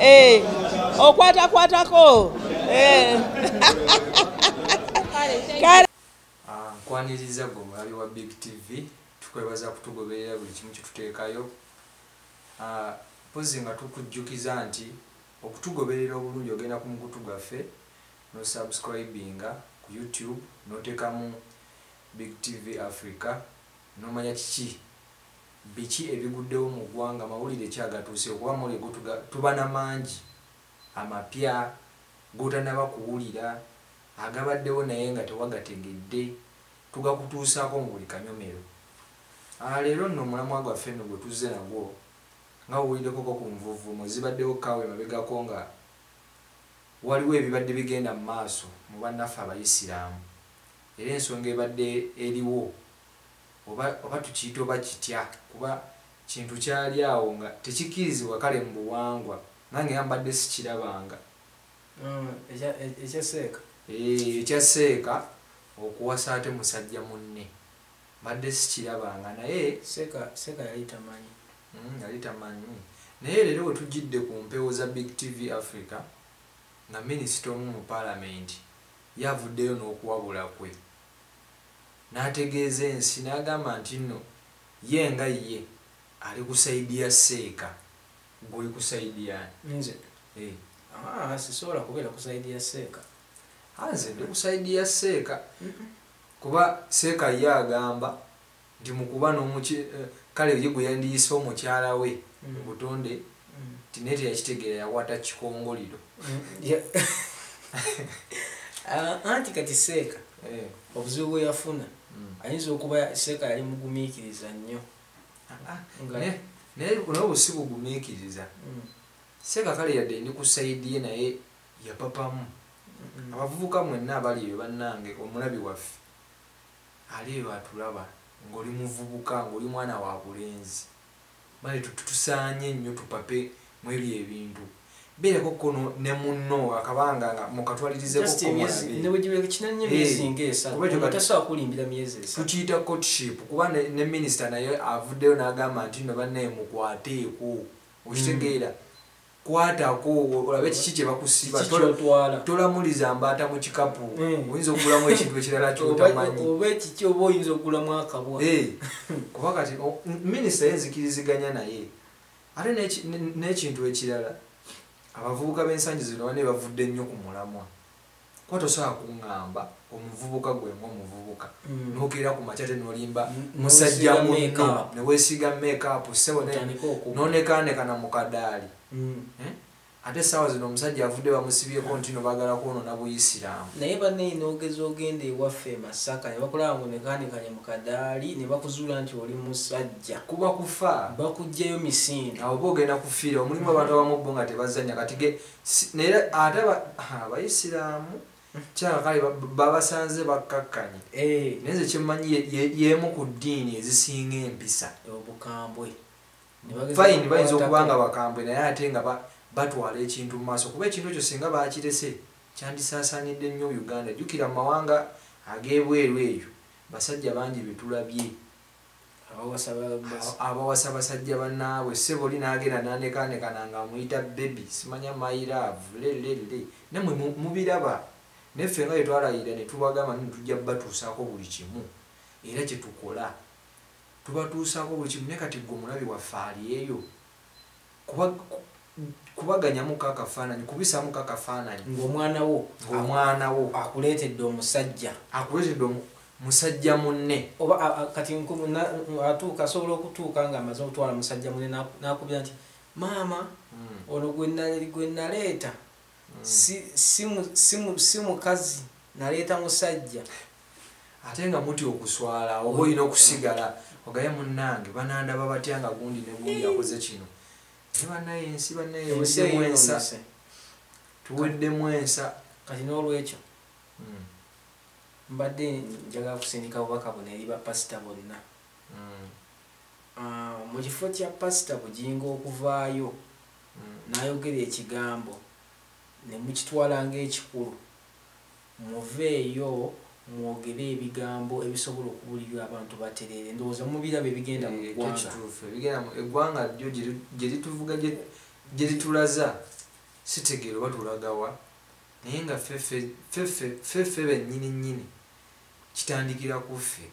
Eh, okwatakwatako Eh. kale Ah, nkwaniriza gwe omulabi wa big tv tukwebaza kutugoberera buli kimu kyetuteekayo Ah, mpozi nga tukujjukiza nti okutugoberera obulungi ogenda ku mukutu gwaffe nosubscribinga ku youtube noteekamu big tv africa nomanya kiki biki ebiguddewo mu ggwanga mawulire kyagatuuse okuba gutuga- tuba namangi amapya gotanaba kuwulira agabaddewo naye nga tewagategedde tugakutuusaako mu buli kanyomero. Leero nno omulamwa gwaffe nno gwe tuzze nagwo nga wulirekoko ku nvuvumo zibaddewo kaawe mabegako nga waliwo ebibadde bigenda mu maaso mu bannaffe abayisiraamu. Era ensonga ebadde eriwo oba oba tukiyita oba kitya kuba kintu kyali awo nga tekikkirizibwa kale mu buwangwa nange nga mbadde sikirabanga ekyaseeka Eh, ekyaseeka okuwasa ate musajja munne. Mbadde sikirabanga naye seeka yali tamanyi. Mm, yali tamanyi. Naye leero we tujjidde ku mpewo za big tv africa nga minisita omu mu paalamenti yavuddeyo n'okuwabula kwe n'ategeeza ensi n'agamba nti nno ye nga ye ali kusaidi ya seeka. Gweoli kusaidi yani nze? Eh, ah, sisobola kubeera kusaidi ya seeka. Anze ndi kusaidi ya seeka. Kuba seeka ye agamba nti mukuba eh, kale ye gwe yandiyiseho mukyala we Mm. mu butonde nti naye teyakitegeera yawata kikongoliro. Ya- Ah, anti kati seeka Eh, obuzibu bwe yafuna mm. Ayinza okuba seeka yali mugumiikiriza nnyo. Naye naye naye busi bugumiikiriza. Mm, seeka kale yadde ndi ku saidi ye naye yapapamu mm, abavubuka mwenna abali eyo bannange omulabi waffe ali eyo atulaba ng'oli muvubuka ng'oli mwana wa bulenzi. Bale tusaanye nnyo tupape mwebyo ebintu beerako kono ne munno akabanga nga mukatwalirizeko just emyezi ne bwe gibe kinanye Eh, emyezi ng'esatu kuba ekyo kati- tasobola kulimbira myezi esatu tukiyita courtship kuba ne, ne minisita naye avuddeyo n'agamba nti nno bannaye mukwateeko okitegeera kwatako olabe kiki kye bakusiba? Kiki kyotwala? tolamuliza mbaata mu kikapu. Mm. oyinza okugulamu ekintu ekirala oba kyotamanyi. oba ekiki oba oyinza okugulamu akabwa. Eh, kuba kati o- m- minisita yenzikiriziganya naye. Ate ne- n'ekintu ekirala abavubuka b'ensangi zino bane bavudde nnyo ku mulamwa kuba tosobola kuŋŋamba omuvubuka gwemu omuvubuka Mm. nokeera ku makya te nolimba musajja n'osiiga munno make-up. sebo okuba. nonekaanekana mu kadaali Mm. Eh? Ate essaawa zino omusajja avudde bamusibyeko nti no baagala kwonoona buyisiraamu. Naye banneyi n'ogeza ogenda ewaffe e masaka ne bakulaba ngo nekanikanye mu kadaali ne bakuzuula nti oli musajja. Kuba kufa? Bakuggyayo misinde. Awo oba ogenda kufiira omulimu abantu abamu bo nga tebazanya kati ge si- naye ate aba- abayisiraamu kyaka kale ba- babasanze bakkakkanye. Eh, naye nze kyemmanyi ye- ye- y'emu ku ddiini ezisinga empisa. Obukambwe. Fayini bayinza okuba nga bakambwe naye ate nga batwala ekintu mu maaso. Kuba ekintu ekyo singa bakirese kyandisaasaanidde nnyo uganda. Jjukira mu mawanga ag'ebweru eyo basajja bangi betulabye abawasa ba- bas- abawasa basajja bannaabwe. Seboli n'agenda nanekanekana nga amuyita bebi simanya mairavu lelelele namwe mu- mubiraba. Neffe nga yetwalayira netubagamba nti tujja batuusaako buli kimu era kyetukola tubatuusaako buli kimu. Naye kati gwe omulabi waffe ali eyo kubaganyamuko akafaananyi kubisamuko akafaananyi. Ng'omwana wo ng'omwana wo. akuleetedde omusajja. Akuletedde omu- musajja munne. Oba kati atuuka asobola okutuuka ng'amaze okutwala musajja mune nakubira nti maama Mm, ono gwe na- gwe naleeta. Mm. si- si mu- si mu- si mukazi naleeta musajja. Ate nga muti okuswala oba olina okusigala ogaye munnange banandaba batya nga gundi ne gundi akoze kino ne bannaye ensi bannaye Ensi eweddemu ensa tuweddemu ensa kati n'olwekyo Mm, mbadde njagala kusindika bubaka buno eri bapasita bonna. Mm, Ah, mu kifo kya pasita bujinga okuvaayo mm. n'ayogera ekigambo ne mukitwala ng'ekikulu. Muveeyo mwogere ebigambo ebisobola okubuulirwa abantu batereere. Ndowooza mubiraba ebigenda mu Eh, ggwanga. ebigenda mu- eggwanga lyo gye li- gye lituvuga gye- litulaza sitegeera oba tulagawa naye nga ffeffe bennyini nnyini kitandikira ku ffe.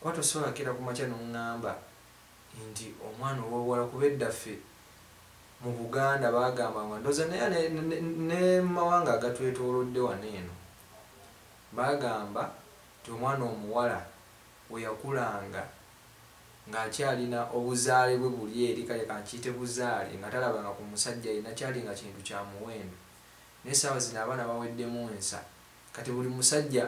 Kuba tosobola kera ku makya noŋŋamba nti omwana ow'obuwala kuba eddaffe mu buganda bagamba nga ndoza naye ne- ne- ne mu mawanga agatwetoolodde wano eno bagamba ti omwana omuwala we yakulanga ng'akyalina obuzaale bwe buli eri kale kankiyite buzaale nga talabanga ku musajja yena kyali nga kintu kya muwendo. Naye saawa zino abaana baweddemu ensa. Kati buli musajja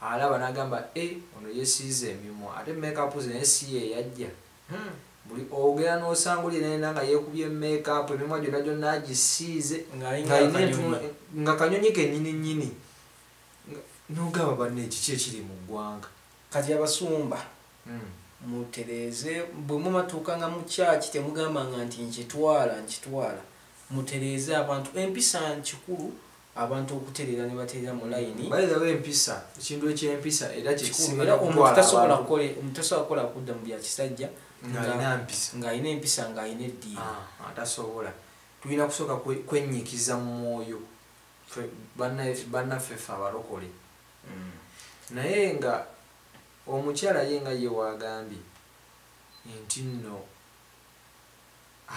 alaba n'agamba e ono yesiize emimwa ate mekapu ze naye si ye yajja. Hmm. buli ogera n'osangulira nena nga yeekubye mekapu emimwa gyonna gyonna agisiize nga kanyonyi kennyini nnyini Nga- n'ogamba banne ekiki ekiri mu ggwanga. Kati abasumba Hmm. mutereeze bwe mumatuuka nga mu kyaki temugambanga nti nkitwala nkitwala. Mutereeze abantu empisa nkikulu abantu okutereera ne batereera mu layini. Bayizawo empisa ekintu ekyempisa era kikulu kyekisinga era omuntu tasobola kukola kudda mu bya kisajja ng'alina mpisa ng'alina empisa. ng'alina eddiini. Ah, atasobola. Tulina kusooka kwe- kwenyikiza mu mwoyo. Ffe- banna- bannaffe ffe abalokole. Naye nga omukyala ye nga ye waagambye nti nno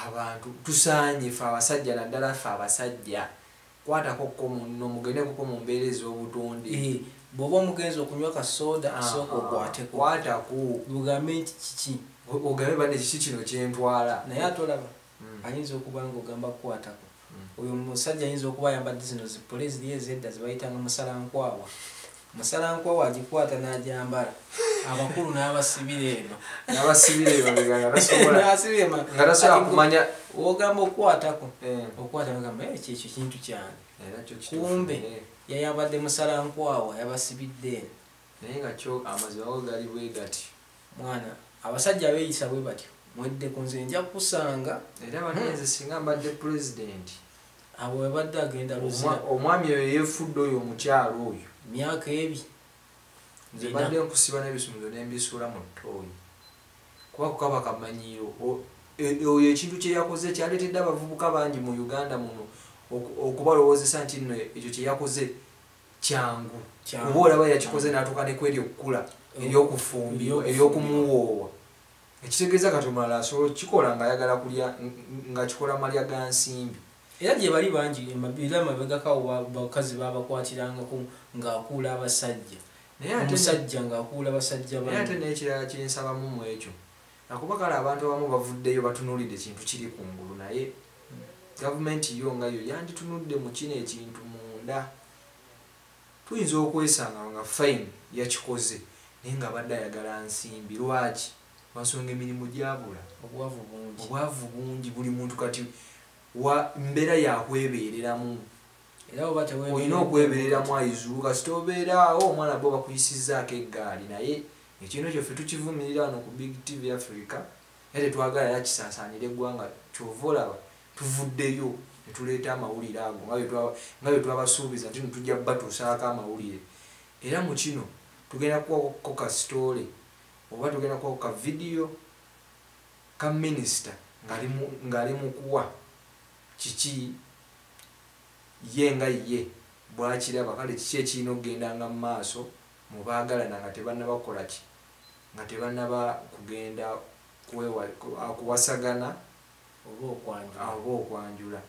abantu tusaanye ffe abasajja naddala ffe abasajja kwatako ko muno mugendekoko mu mbeera ez'obutonde. Bw'oba omugenzi okunywa kasoda asooka okwateko kwatako bugambe nti kiki ogambe banne kiki kino kyentwala naye ate olaba Mm. ayinza okuba nga ogamba kukwatako Mm. oyo musajja ayinza okuba ayambadde zino zipole ziri ezedda zebayitanga musalankwawa musalankwawa agikwata n'agyambala abakulu n'abasibira eno. N'abasibira ema- nga tasobola kumanya wogamba okukwatako Eh, okukwata nogamba "Eh, kyekyo kintu kyange. Kituufu kumbe yayambadde musalankwawa yabasibidde eno. Naye nga kyo amazima go gali bwe gati. Mwana abasajja beeyisa bwe batyo. Mwedde ku nze nja kusanga era banenze singa mbadde pulezidenti abo webadde agenda omwami oyo yeefudde oyo omukyalo oyo myaka ebi nze Bina. badde nkusiba n'ebisumuzo nembisuula mu ttooyi. Kuba kukaba kamanyiiro O- e- oyo ekintu kye yakoze kyaleetedde abavubuka bangi mu uganda muno oku- okubalowoozesa nti nno ekyo kye yakoze kyangu. Oba olaba yakikoze n'atuuka ne kweri okukula ery'okufumbirwa ery'okumuwoowa. Ekitegeeza kati omulala asobola okukikola ng'ayagala kulya ng- nga kikola malya ga nsimbi era gye bali bangi era mabegakawo ba- bakazi babakwatirangako ng'akuula abasajja. Naye omusajja ng'akuula basajja naye ate n'ekirala kyensabamu mu ekyo. Nakuba kale abantu abamu bavuddeyo batunuulidde ekintu kiri kungulu naye gavumenti yo nga yo yanditunudde mu kino ekintu munda. Tuyinza okwesanga nga fine yakikoze naye nga abadde ayagala nsimbi. Lwaki? Lwansonga emirimu gyabula. Obwavu bungi. Buli muntu kati wa mbeera yakwebeereramu olina okwebereramu aizulu kasita obeeraawo omwana bo bakuyisizaako eggaali naye. Ekintu kyoffe tukivumirira wano ku big tv africa era tetwagala era kisaasaanira eggwanga kyova olaba tuvuddeyo netuleeta amawulire ago nga bwe twabasuubiza nti netujja batuusaako amawulire. Era mu kino tugenda kuwako ka sitole oba tugenda kuwako ka vidiyo ka minisita ng'ali mu kuwa kiki? Ye nga ye. Bwakiraba kale kiki ekirina okugendanga mu maaso? Mubaagalana nga tebannabakola ki? Nga tebannaba kugenda ku- ah, kuwasagana? Oba okwanjula. Oba okwanjula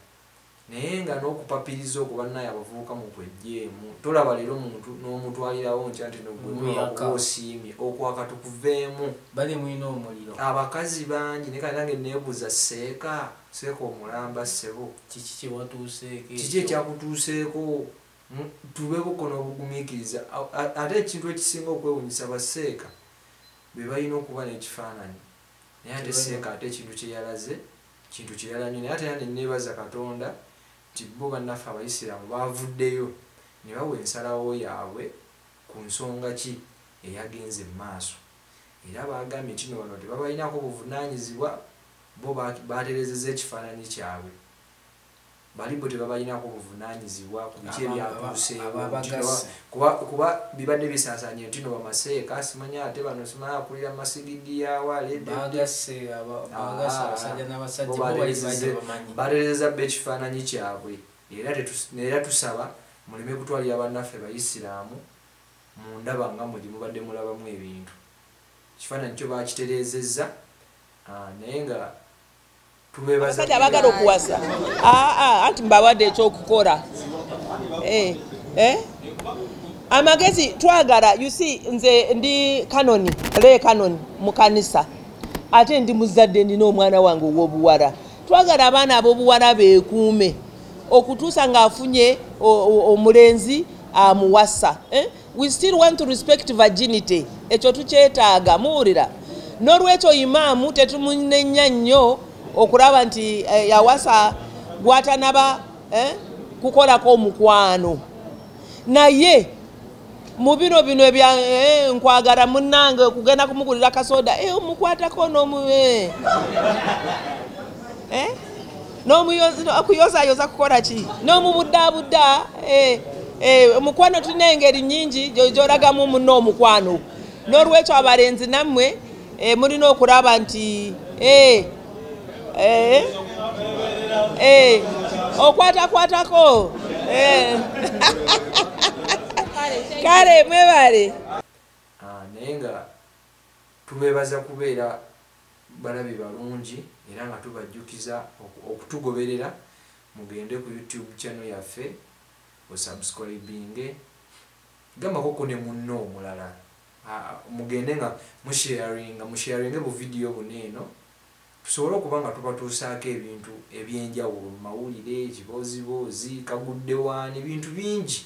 naye nga n'okupapiriza okubannaye abavubuka mu kwejjeemu tolaba leero omuntu n'omutwalirawo nti Omuyaka. nogwekuba osiimye okwaka tukuveemu bali mulina omuliro. Abakazi bangi naye kale nange neebuuza seeka seeka omulamba ssebo. Kiki kyewatuuseeko kiki ekyakutuuseeko tubeeko n'obugumiikiriza ate ekintu ekisinga okwewunyisa baseeka be balina okuba n'ekifaananyi. Naye ate seeka ate ekintu kyeyalaze kintu kirala nnyo naye ate nange neebaza katonda nti bo bannaffe abaisiraamu bavuddeyo ne bawa ensalawo yaabwe ku nsonga ki? Eyagenze mu maaso era bagambye kino bano tebabalinako buvunaanyizibwa bo ba- batereezeza ekifaananyi kyabwe balibo tebabalinako buvunanyizibwa ku biki Aba- ebyatuuseewo aba- Nti ababagasi. kuba- kuba bibadde bisaasanye ntino bamaseeka simanya ate bano simanya akulira masigidi yawale bagase aba- bagase abasajja n'abasajja bo bo bali baleezezze- bajja bamanyi. baleereza bba ekifaananyi kyabwe. Era tusaba muleme kutwalira bannaffe bayisiraamu mu ndaba nga mwe mubadde mulabamu ebintu. Ekifaananyi kyo bakitereezezza ah, naye nga abasajja abagala okuwasa. Aa anti mbawadde ekyokukola Eh, eh? amagezi twagala you see nze ndi kanoni le kanoni mu kanisa. Ate ndi muzadde ndina omwana wange ow'obuwala. Twagala abaana ab'obuwala beekuume. Okutuusa ng'afunye omulenzi amuwasa eh? we still want to respect virginity. Ekyo tukyetaaga muwulira. N'olwekyo imaamu tetumunenya nnyo okulaba nti eh, yawasa gwatanaba eh? kukolako omukwano naye mu bino bino ebya eh, nkwagala munnange kugenda kumugulira kasoda omukwatako n'omu eh. eh? N'omuyoza- okuyozayoza kukola ki n'omubuddaabudda eh, omukwano tulina engeri nyingi gyo- gyolagamu munno omukwano n'olwekyo abalenzi nammwe mulina okulaba nti okwatakwatako eh. kale mwebale. Ah, naye nga tubeebaza kubeera balabi balungi era nga tubajjukiza oku- okutugoberera mugende ku youtube channel yaffe osubscribinge. Gambakoko ne munno omulala. Ah, mugende nga musharinga musharinge bu vidiyo buno eno tusobole okuba nga tubatuusaako ebintu ebyenjawulo mu mawulire kiboozibozi kagudde waani bintu bingi